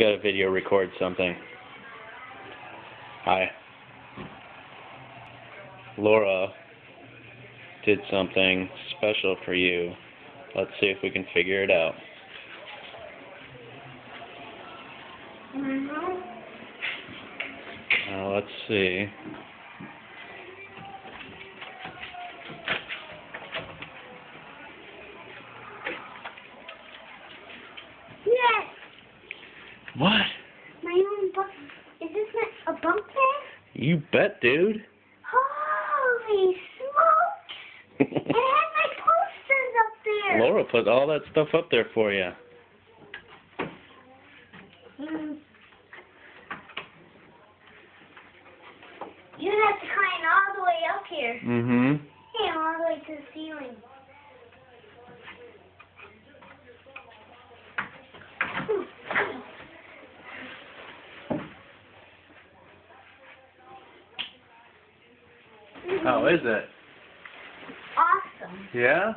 Got to video record something. Hi. Laura did something special for you. Let's see if we can figure it out. Uh, let's see. What? my own bunk. Is this a bunk bed? You bet, dude. Holy smokes! It has my posters up there. Laura put all that stuff up there for you. Mm. You have to climb all the way up here. Mm-hmm. Hey, all the way to the ceiling. How is it? Awesome. Yeah?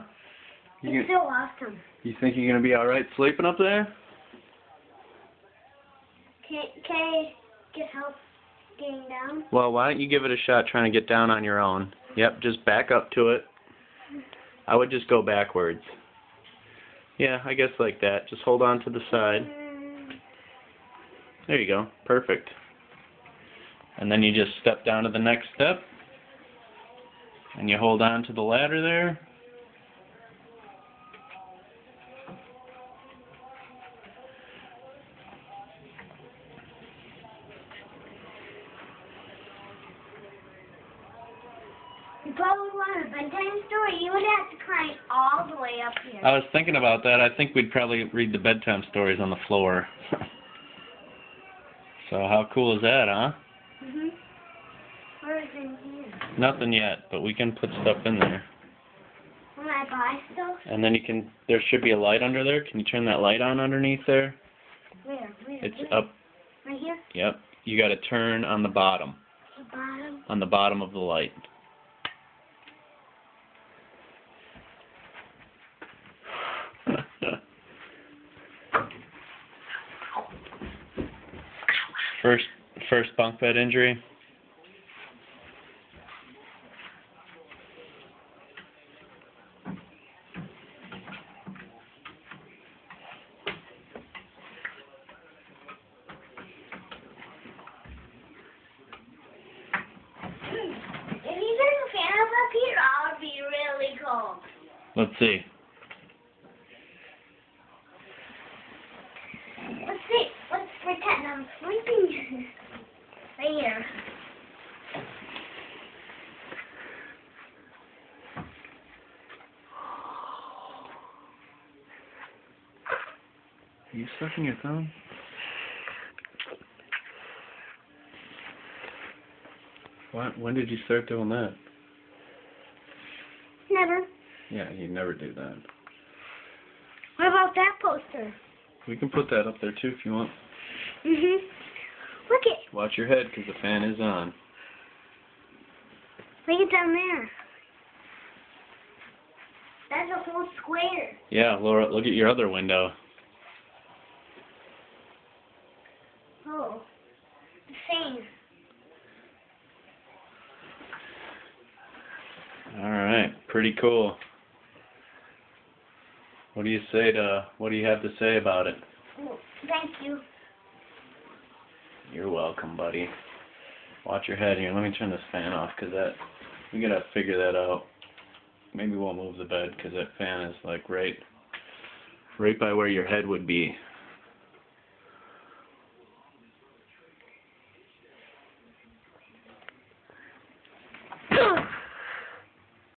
You, It's so awesome. you think you're going to be alright sleeping up there? Can, can I get help getting down? Well, why don't you give it a shot trying to get down on your own? Yep, just back up to it. I would just go backwards. Yeah, I guess like that. Just hold on to the side. Mm, There you go. Perfect. And then you just step down to the next step. And you hold on to the ladder there. You probably want a bedtime story. You would have to climb all the way up here. I was thinking about that. I think we'd probably read the bedtime stories on the floor. so how cool is that, huh? Mhm. Is in here? Nothing yet, but we can put stuff in there. When I buy stuff? And then you can, there should be a light under there. Can you turn that light on underneath there? Where? Where? It's where? up, Right here? yep. You gotta turn on the bottom, The bottom? on the bottom of the light. first, first bunk bed injury. If you turn the fan up up here, I would be really cold. Let's see. Let's see. Let's pretend I'm sleeping. right here. Are you sucking your thumb? When, when did you start doing that? Yeah, you never do that. What about that poster? We can put that up there too if you want. Mhm. Look it. Watch your head because the fan is on. Look it down there. That's a whole square. Yeah, Laura, look at your other window. Oh. The same. All right, pretty cool. What do you say to? What do you have to say about it? Oh, thank you. You're welcome, buddy. Watch your head here. Let me turn this fan off because that we gotta figure that out. Maybe we'll move the bed because that fan is like right, right by where your head would be.